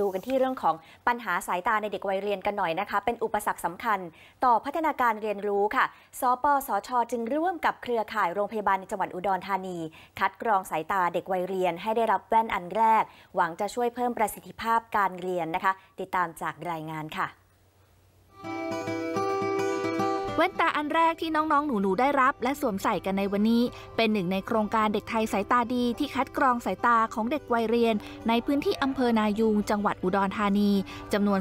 ดูกันที่เรื่องของปัญหาสายตาในเด็กวัยเรียนกันหน่อยนะคะ เป็นอุปสรรคสำคัญ ต่อพัฒนาการเรียนรู้ค่ะ สปสช จึงร่วมกับเครือข่ายโรงพยาบาลในจังหวัดอุดรธานี คัดกรองสายตาเด็กวัยเรียนให้ได้รับแว่นอันแรก หวังจะช่วยเพิ่มประสิทธิภาพการเรียนนะคะ ติดตามจากรายงานค่ะ แว่นตาอันแรกที่น้องๆ หนูๆ ได้รับ และสวมใส่กันในวันนี้ เป็นหนึ่งในโครงการเด็กไทยสายตาดีที่คัดกรองสายตาของเด็กวัยเรียน ในพื้นที่อำเภอนายูงจังหวัดอุดรธานีจำนวน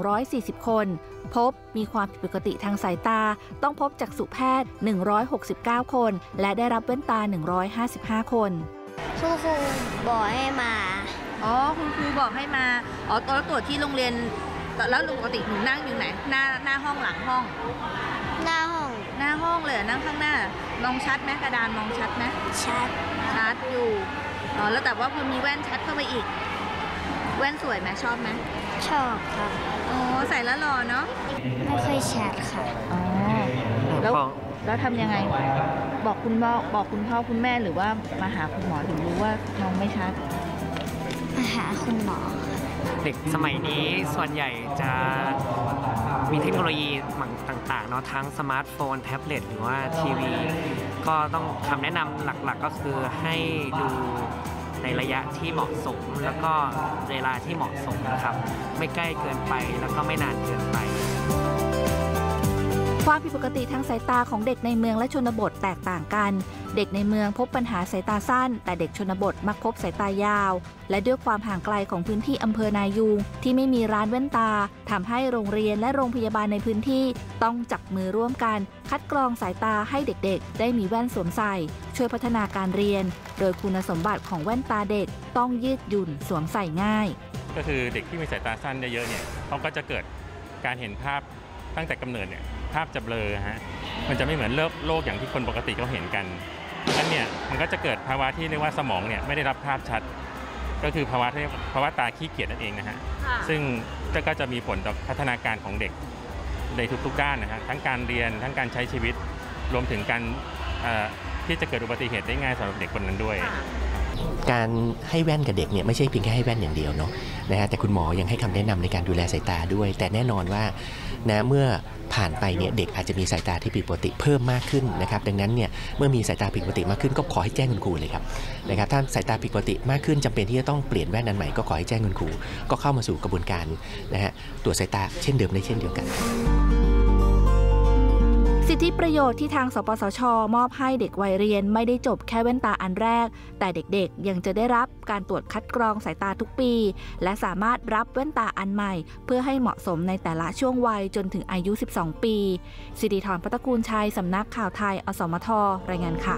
2,140 คน พบมีความผิดปกติทางสายตา ต้องพบจากสุแพทย์ 169 คน และได้รับแว่นตา 155 คนคุณครูบอกให้มา อ๋อ คุณครูบอกให้มา อ๋อตอนตรวจที่โรงเรียน แล้วปกติหนูนั่งอยู่ไหน หน้าหน้าห้องหลังห้อง หน้าห้อง หน้าห้องเลยเหรอนั่งข้างหน้ามองชัดไหมกระดานมองชัดไหมชัด ชัดอยู่อ๋อแล้วแต่ว่าพอมีแว่นชัดเข้าไปอีก แว่นสวยไหมชอบไหมชอบครับอ๋อใส่แล้วหล่อเนาะไม่ค่อยชัดค่ะอ๋อแล้วแล้วทำยังไง บอกคุณพ่อบอกคุณพ่อคุณแม่หรือว่ามาหาคุณหมอถึงรู้ว่ามองไม่ชัดมาหาคุณหมอเด็กสมัยนี้ส่วนใหญ่จะ มีเทคโนโลยีต่างๆเนาะทั้งสมาร์ทโฟน แท็บเล็ตหรือว่าทีวี ก็ต้องคำแนะนำหลักๆก็คือให้ดูในระยะที่เหมาะสมแล้วก็เวลาที่เหมาะสมนะครับ ไม่ใกล้เกินไปแล้วก็ไม่นานเกินไป ความผิดปกติทางสายตาของเด็กในเมืองและชนบทแตกต่างกัน เด็กในเมืองพบปัญหาสายตาสั้น แต่เด็กชนบทมักพบสายตายาว และด้วยความห่างไกลของพื้นที่อำเภอนายูงที่ไม่มีร้านแว่นตาทำให้โรงเรียนและโรงพยาบาลในพื้นที่ ต้องจับมือร่วมกัน คัดกรองสายตาให้เด็กๆ ได้มีแว่นสวมใส่ ช่วยพัฒนาการเรียน โดยคุณสมบัติของแว่นตาเด็กต้องยืดหยุ่นสวมใส่ง่าย ก็คือเด็กที่มีสายตาสั้นเยอะๆเนี่ยเขาก็จะเกิดการเห็นภาพตั้งแต่กำเนิดเนี่ย ภาพจะเบลอฮะมันจะไม่เหมือนโลกโลกอย่างที่คนปกติเขาเห็นกันนั่นเนี่ยมันก็จะเกิดภาวะที่เรียกว่าสมองเนี่ยไม่ได้รับภาพชัด ก็คือภาวะที่เรียกว่าภาวะตาขี้เกียจนั่นเองนะฮะซึ่งก็จะมีผลต่อพัฒนาการของเด็กในทุกๆด้านนะฮะทั้งการเรียนทั้งการใช้ชีวิตรวมถึงการเอ่อที่จะเกิดอุบัติเหตุได้ง่ายสำหรับเด็กคนนั้นด้วย การให้แว่นกับเด็กเนี่ยไม่ใช่เพียงแค่ให้แว่นอย่างเดียวเนาะนะฮะแต่คุณหมอยังให้คำแนะนำในการดูแลสายตาด้วย แต่แน่นอนว่านะเมื่อผ่านไปเนี่ยเด็กอาจจะมีสายตาที่ผิดปกติเพิ่มมากขึ้นนะครับดังนั้นเนี่ยเมื่อมีสายตาผิดปกติมากขึ้นก็ขอให้แจ้งคุณครูเลยครับนะครับถ้าสายตาผิดปกติมากขึ้นจำเป็นที่จะต้องเปลี่ยนแว่นอันใหม่ก็ขอให้แจ้งคุณครูก็เข้ามาสู่กระบวนการนะฮะตรวจสายตาเช่นเดิมได้เช่นเดียวกัน สิทธิประโยชน์ที่ทางสปสช มอบให้เด็กวัยเรียนไม่ได้จบแค่แว่นตาอันแรก แต่เด็กๆยังจะได้รับการตรวจคัดกรองสายตาทุกปี และสามารถรับแว่นตาอันใหม่ เพื่อให้เหมาะสมในแต่ละช่วงวัยจนถึงอายุ 12 ปี สิริธรพัตตกูลชัย สำนักข่าวไทย อสมท รายงานค่ะ